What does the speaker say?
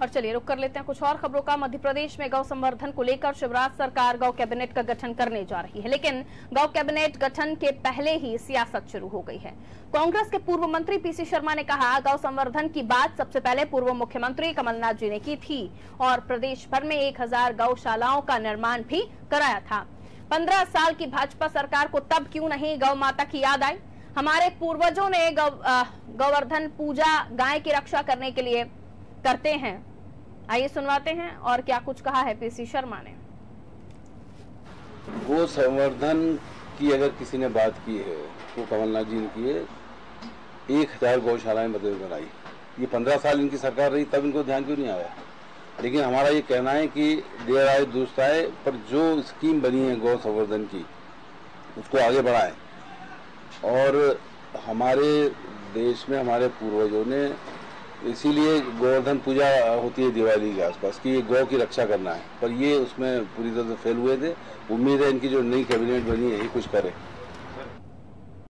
और चलिए रुक कर लेते हैं कुछ और खबरों का। मध्य प्रदेश में गौ संवर्धन को लेकर शिवराज सरकार गौ कैबिनेट का गठन करने जा रही है, लेकिन गौ कैबिनेट गठन के पहले ही सियासत शुरू हो गई है। कांग्रेस के पूर्व मंत्री पीसी शर्मा ने कहा, गौ संवर्धन की बात सबसे पहले पूर्व मुख्यमंत्री कमलनाथ जी ने की थी और प्रदेश भर में एक हज़ार गौशालाओं का निर्माण भी कराया था। पंद्रह साल की भाजपा सरकार को तब क्यों नहीं गौ माता की याद आई? हमारे पूर्वजों ने गौ गोवर्धन पूजा, गाय की रक्षा करने के लिए करते हैं। आइए सुनवाते हैं और क्या कुछ कहा है पीसी शर्मा ने। गो संवर्धन की अगर किसी ने बात की है तो कमलनाथ जी ने की है, एक हज़ार गौशालाएँ मदद बनाई। ये पंद्रह साल इनकी सरकार रही, तब इनको ध्यान क्यों नहीं आया? लेकिन हमारा ये कहना है कि देर आए, दुरुस्त आए, पर जो स्कीम बनी है गौ संवर्धन की, उसको आगे बढ़ाएँ। और हमारे देश में, हमारे पूर्वजों ने इसीलिए गोवर्धन पूजा होती है दिवाली के आसपास, कि ये गौ की रक्षा करना है। पर ये उसमें पूरी तरह से फेल हुए थे। उम्मीद है इनकी जो नई कैबिनेट बनी है, ये कुछ करे।